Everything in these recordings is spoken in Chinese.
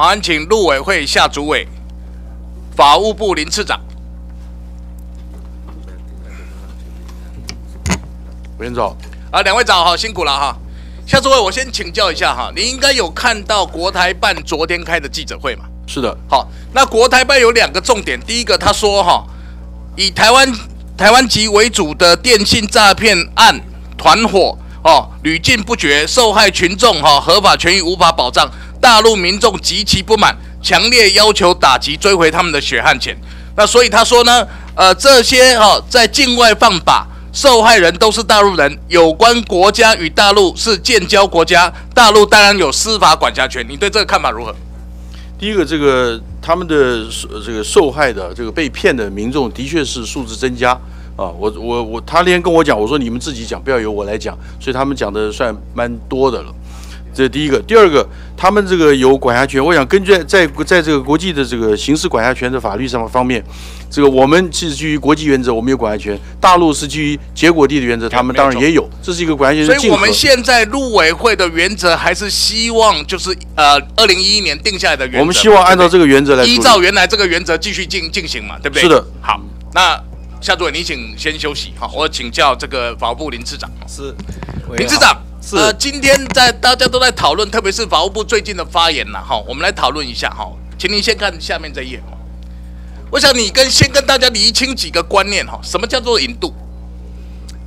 麻烦请陆委会夏主委、法务部林次长。委员长，啊，两位早好，辛苦了哈。夏主委，我先请教一下哈，你应该有看到国台办昨天开的记者会嘛？是的，好，那国台办有两个重点，第一个他说哈，以台湾台湾籍为主的电信诈骗案团伙哦屡禁不绝，受害群众哈合法权益无法保障，大陆民众极其不满，强烈要求打击追回他们的血汗钱。那所以他说呢，呃，这些哈在境外放靶。受害人都是大陆人，有关国家与大陆是建交国家，大陆当然有司法管辖权。你对这个看法如何？第一个，这个他们的这个受害的这个被骗的民众的确是数字增加啊。我我我，他那天跟我讲，我说你们自己讲，不要由我来讲，所以他们讲的算蛮多的了。这是第一个，第二个，他们这个有管辖权。我想根据在在这个国际的这个刑事管辖权的法律上方面，这个我们是基于国际原则，我们有管辖权；大陆是基于结果地的原则，他们当然也有。这是一个管辖权。所以我们现在陆委会的原则还是希望就是呃，二零一一年定下来的原则。我们希望按照这个原则来依照原来这个原则继续进进行嘛，对不对？是的。好，那夏主委你请先休息哈，我请教这个法务部林次长。是，林次长。呃，今天在大家都在讨论，特别是法务部最近的发言呐，哈，我们来讨论一下哈，请您先看下面这一页哦。我想你跟先跟大家厘清几个观念哈，什么叫做引渡？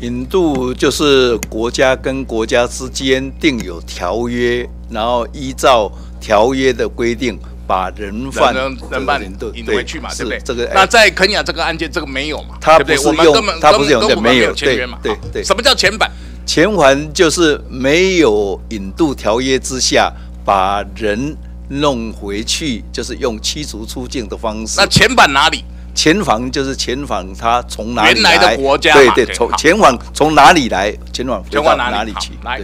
引渡就是国家跟国家之间定有条约，然后依照条约的规定把人犯人犯引渡引回去嘛，对不对？这个那在肯雅这个案件，这个没有嘛？他不是用，他不是用没有签约嘛？对对。什么叫遣返？前环就是没有引渡条约之下把人弄回去，就是用驱逐出境的方式。那遣返哪里？遣返就是遣返他从哪里来的国家？对对，从遣返从哪里来？遣返遣返哪里去？来，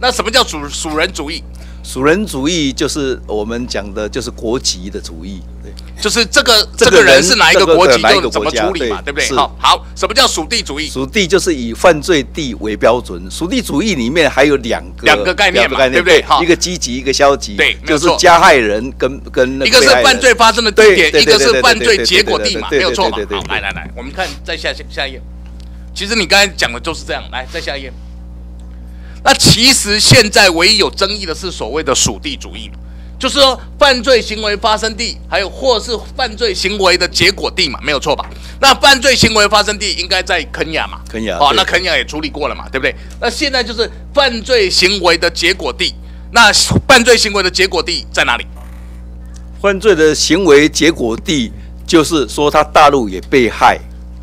那什么叫属属人主义？属人主义就是我们讲的，就是国籍的主义。对就是这个这个人是哪一个国籍，就怎么处理嘛，对不对？好，好，什么叫属地主义？属地就是以犯罪地为标准。属地主义里面还有两个两个概念嘛，对不对？一个积极，一个消极。对，就是加害人跟跟一个是犯罪发生的地点，一个是犯罪结果地嘛，没有错嘛。好，来来来，我们看再下下下一页。其实你刚才讲的就是这样，来再下一页。那其实现在唯一有争议的是所谓的属地主义。就是说，犯罪行为发生地，还有或是犯罪行为的结果地嘛，没有错吧？那犯罪行为发生地应该在肯雅嘛？肯雅哦，那肯雅也处理过了嘛，对不对？那现在就是犯罪行为的结果地，那犯罪行为的结果地在哪里？犯罪的行为结果地就是说，他大陆也被害。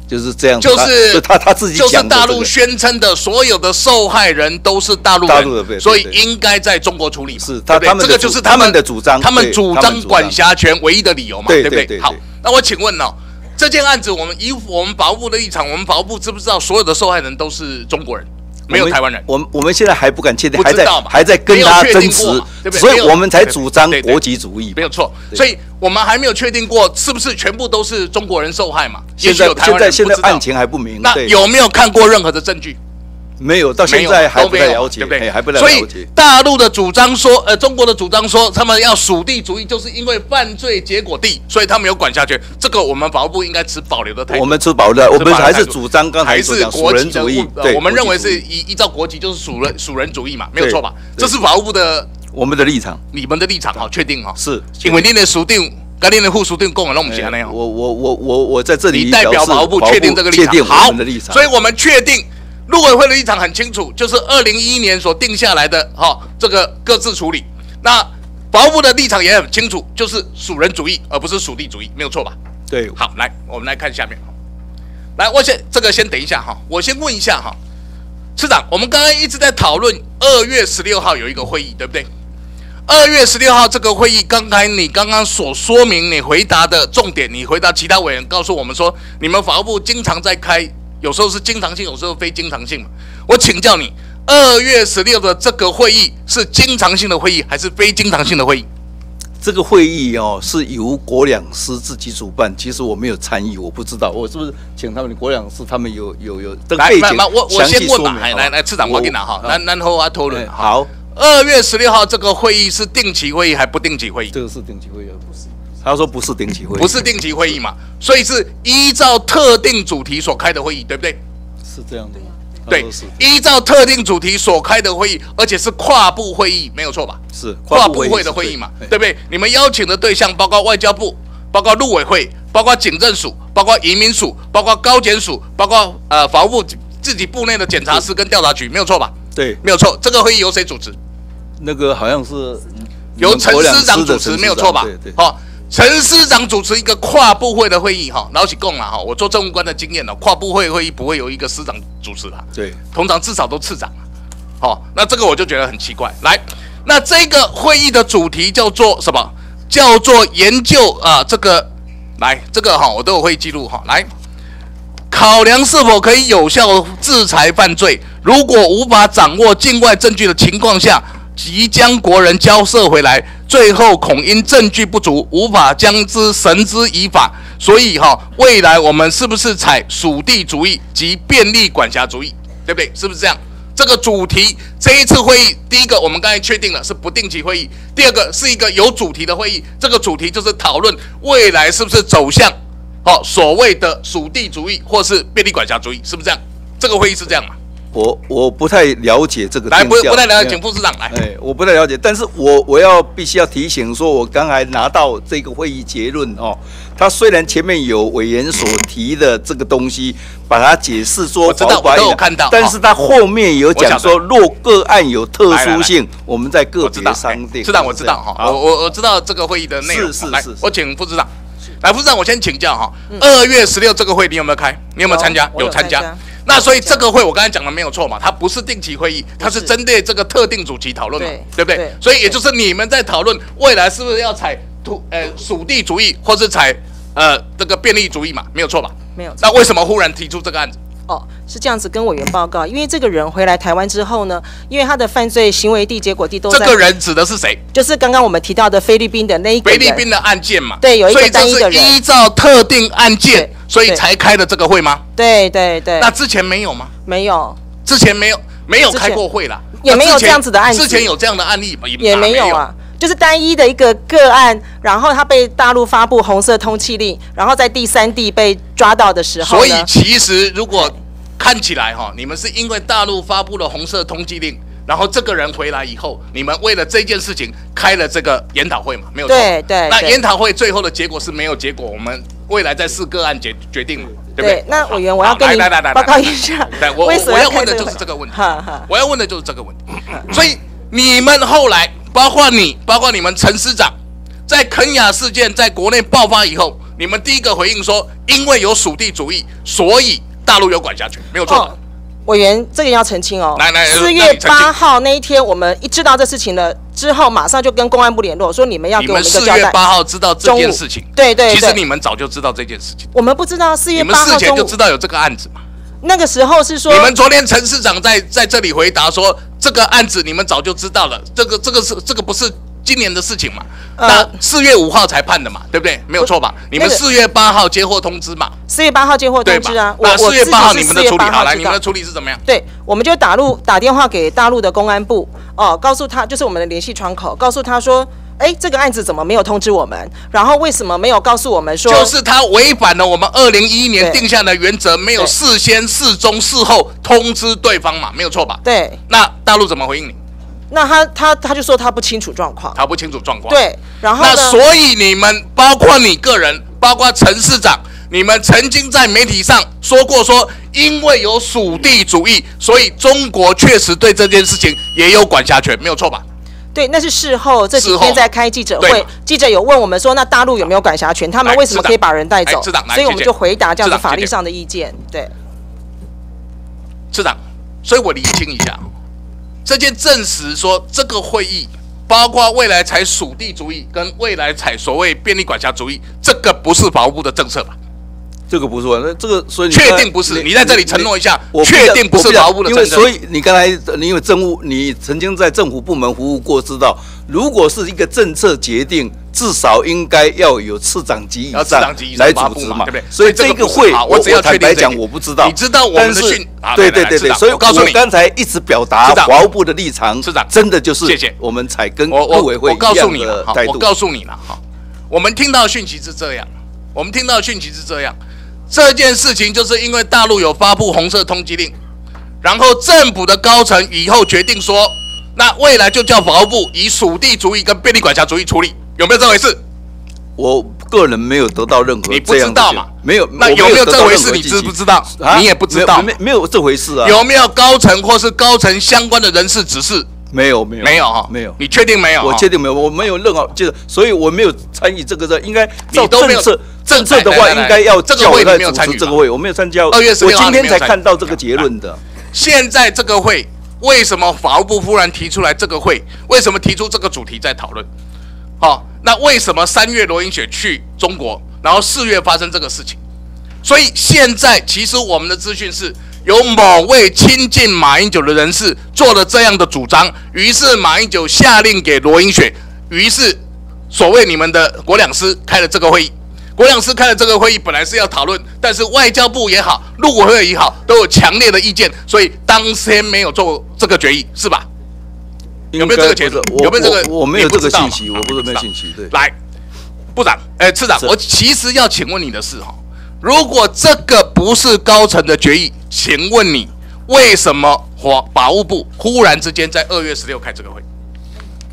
就是这样，就是他他自己就是大陆宣称的所有的受害人都是大陆人，所以应该在中国处理。是，他他们这个就是他们的主张，他们主张管辖权唯一的理由嘛，对不对？好，那我请问哦，这件案子我们以我们保护部的立场，我们保护部知不知道所有的受害人都是中国人？没有台湾人，我们我们现在还不敢确定，还在还在跟他争执，对不对？所以我们才主张国籍主义，没有错。所以我们还没有确定过是不是全部都是中国人受害嘛？现在现在现在案情还不明，那有没有看过任何的证据？没有，到现在还不太了解，对不对？还不了解。所以大陆的主张说，呃，中国的主张说，他们要属地主义，就是因为犯罪结果地，所以他们有管辖权。这个我们保护部应该持保留的态度。我们持保留，我们还是主张刚才是国人主义。对，我们认为是依依照国籍就是属人属人主义嘛，没有错吧？这是保护部的我们的立场，你们的立场好，确定哈？是，因为你的属定，该你的户属定共了，那我们讲那样。我我我我我在这里，你代表保护部确定这个立场，好，所以我们确定。陆委会的立场很清楚，就是二零一一年所定下来的哈，这个各自处理。那保部的立场也很清楚，就是属人主义，而不是属地主义，没有错吧？对。好，来，我们来看下面。来，我先这个先等一下哈，我先问一下哈，市长，我们刚刚一直在讨论二月十六号有一个会议，对不对？二月十六号这个会议，刚才你刚刚所说明你回答的重点，你回答其他委员告诉我们说，你们法务部经常在开。有时候是经常性，有时候非经常性嘛。我请教你，二月十六的这个会议是经常性的会议还是非经常性的会议？这个会议哦是由国两司自己主办，其实我没有参与，我不知道我是不是请他们国两司，他们有有有这个背景我我先问嘛，来来，次长我给你拿哈，然然后啊讨论好。二月十六号这个会议是定期会议还不定期会议？这个是定期会议，不是？他说不是定期会议，不是定期会议嘛？所以是依照特定主题所开的会议，对不对？是这样的对是，依照特定主题所开的会议，而且是跨部会议，没有错吧？是跨部会的会议嘛，对对不对？你们邀请的对象包括外交部，包括陆委会，包括警政署，包括移民署，包括高检署，包括呃法务部自己部内的检察司跟调查局，没有错吧？对，没有错。这个会议由谁主持？那个好像是由陈司长主持，没有错吧？对对，好，陈司长主持一个跨部会的会议，哈，老起共了哈。我做政务官的经验了，跨部会会议不会由一个司长主持的，对，通常至少都次长啊。好，那这个我就觉得很奇怪。来，那这个会议的主题叫做什么？叫做研究啊，这个来这个哈，我都有会议记录哈。来，考量是否可以有效制裁犯罪，如果无法掌握境外证据的情况下，即将国人交涉回来，最后恐因证据不足，无法将之绳之以法。所以哈，未来我们是不是采属地主义及便利管辖主义，对不对？是不是这样？这个主题，这一次会议，第一个我们刚才确定了是不定期会议，第二个是一个有主题的会议，这个主题就是讨论未来是不是走向哦所谓的属地主义或是便利管辖主义，是不是这样？这个会议是这样嘛？我我不太了解这个来，不不太了解，请副市长来。哎，我不太了解，但是我我要必须要提醒说，我刚才拿到这个会议结论哦，他虽然前面有委员所提的这个东西，把它解释说我知道我都有看到但是他后面有讲说，若个案有特殊性，我们在个别商定。市长我知道哈，我我我知道这个会议的内容。是是是是我请副市长。来，副市长，我先请教哈，二月十六这个会你有没有开？你有没有参加？有参加参加。那所以这个会我刚才讲的没有错嘛？它不是定期会议，它是针对这个特定主题讨论嘛，对不对对？所以也就是你们在讨论未来是不是要采土呃属地主义，或是采呃这个便利主义嘛？没有错吧？没有那为什么忽然提出这个案子？哦，是这样子跟委员报告，因为这个人回来台湾之后呢，因为他的犯罪行为地、结果地都在，这个人指的是谁？就是刚刚我们提到的菲律宾的那一个菲律宾的案件嘛。对有一个单一的人是依照特定案件，所以才开的这个会吗？对对对，那之前没有吗？没有之前没有没有开过会啦，也没有这样子的案子之前有这样的案例吗？也没有啊。就是单一的一个个案，然后他被大陆发布红色通缉令，然后在第三地被抓到的时候所以，其实如果看起来哈，你们是因为大陆发布了红色通缉令，然后这个人回来以后，你们为了这件事情开了这个研讨会嘛？没有错。对对对那研讨会最后的结果是没有结果，我们未来再视个案决决定嘛，对不对？那委员我要好跟你来来来来报告一下对，我我要问的就是这个问题我要问的就是这个问题。所以你们后来，包括你，包括你们陈司长，在肯雅事件在国内爆发以后，你们第一个回应说，因为有属地主义，所以大陆有管辖权，没有错。哦，委员，这个要澄清哦。来来四月八号那一天，我们一知道这事情了之后，马上就跟公安部联络，说你们要给我们个交代。月八号知道这件事情，对对对其实你们早就知道这件事情，我们不知道四月你们事前八号就知道有这个案子嘛。那个时候是说你们昨天陈市长在在这里回答说，这个案子你们早就知道了，这个这个是这个不是今年的事情嘛？呃那四月五号才判的嘛，对不对？没有错吧？你们四月八号接获通知嘛，四月八号接获通知啊，？我那四月八号你们的处理4月8好来，你们的处理是怎么样？对，我们就打入打电话给大陆的公安部哦，告诉他就是我们的联系窗口，告诉他说，哎，这个案子怎么没有通知我们？然后为什么没有告诉我们说？就是他违反了我们二零一一年定下的原则，没有事先、事中、事后通知对方嘛，没有错吧？对，那大陆怎么回应你？那他他他就说他不清楚状况。他不清楚状况。对，然后那？所以你们包括你个人，包括陈市长，你们曾经在媒体上说过说，因为有属地主义，所以中国确实对这件事情也有管辖权，没有错吧？对，那是事后这几天在开记者会，记者有问我们说，那大陆有没有管辖权？他们为什么可以把人带走所以我们就回答这样子法律上的意见。对，市长，所以我厘清一下，这件证实说这个会议。包括未来采属地主义跟未来采所谓便利管辖主义，这个不是法务部的政策吧？这个不是吧？那这个所以你确定不是你在这里承诺一下我确定不是我讲法务部的因为所以你刚才你因为政务，你曾经在政府部门服务过，知道如果是一个政策决定，至少应该要有次长级以上来组织嘛，对不对？所以这个会，好我只要坦白讲，我不知道。你知道我们的对对对对，所以我告诉你。刚才一直表达华务部的立场，市长真的就是谢谢。我们采跟陆委会我告一样诉你了，好的态，度。我告诉你了，哈，我们听到讯息是这样，我们听到讯息是这样，这件事情就是因为大陆有发布红色通缉令，然后政府的高层以后决定说，那未来就叫法务部以属地主义跟便利管辖主义处理，有没有这回事？我个人没有得到任何你不知道嘛没有，那有没有这回事你知不知道啊你也不知道没没有这回事啊，有没有高层或是高层相关的人士指示？没有没有没有哈，没有，你确定没有？我确定没有，我没有任何就是，所以我没有参与这个的，应该照政策政政策的话，应该要这个会没有参与这个会，我没有参加。二月十六我号今天才看到这个结论的。现在这个会为什么法务部忽然提出来这个会？为什么提出这个主题在讨论？好、那为什么三月罗英雪去中国，然后四月发生这个事情？所以现在其实我们的资讯是有某位亲近马英九的人士做了这样的主张，于是马英九下令给罗英雪，于是所谓你们的国两司开了这个会议。国两司开了这个会议，本来是要讨论，但是外交部也好，陆委会也好，都有强烈的意见，所以当天没有做这个决议，是吧？有没有这个结论有没有这个我我没有这个信息，我不是没有信息。对，来，部长，哎、次长，我其实要请问你的是哈，如果这个不是高层的决议，请问你为什么法法务部忽然之间在二月十六开这个会？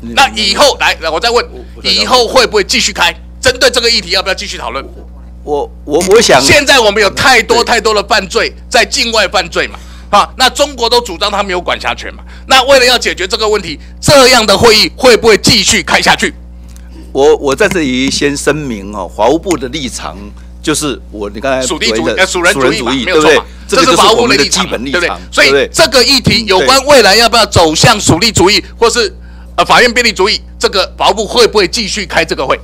那以后来，来我再问以后会不会继续开？针对这个议题，要不要继续讨论？我我我想现在我们有太多太多的犯罪在境外犯罪嘛，啊，那中国都主张他们有管辖权嘛，那为了要解决这个问题，这样的会议会不会继续开下去？我我在这里先声明哦，法务部的立场就是我你刚才属地主义属人主义嘛，没对不对有错嘛？，这是法务的立场，基本立对不对场，？所以这个议题有关未来要不要走向属地主义，或是呃法院便利主义，这个法务部会不会继续开这个会？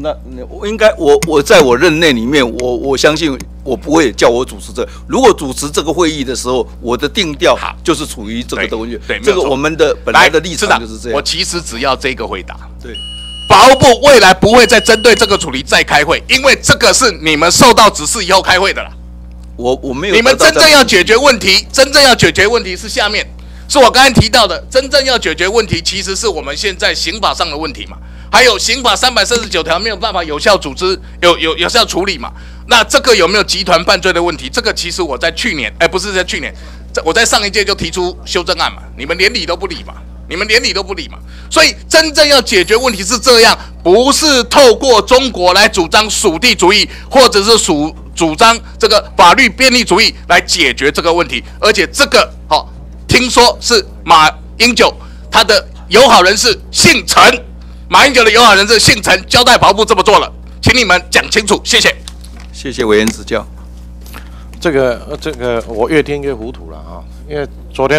那那我应该我我在我任内里面，我我相信我不会叫我主持这。如果主持这个会议的时候，我的定调就是处于这个东西。这个我们的本来的立场就是这样。我其实只要这个回答，对，法务部未来不会再针对这个处理再开会，因为这个是你们受到指示以后开会的啦。我我没有你们真正要解决问题，真正要解决问题是下面，是我刚才提到的，真正要解决问题，其实是我们现在刑法上的问题嘛，还有刑法三百四十九条没有办法有效组织，有有有效处理嘛。那这个有没有集团犯罪的问题？这个其实我在去年，哎，不是在去年，在我在上一届就提出修正案嘛，你们连理都不理嘛。你们连理都不理嘛，所以真正要解决问题是这样，不是透过中国来主张属地主义，或者是属主张这个法律便利主义来解决这个问题，而且这个好、听说是马英九他的友好人士姓陈，马英九的友好人士姓陈，交代跑步这么做了，请你们讲清楚，谢谢。谢谢委员指教。这个这个我越听越糊涂了啊，因为昨天。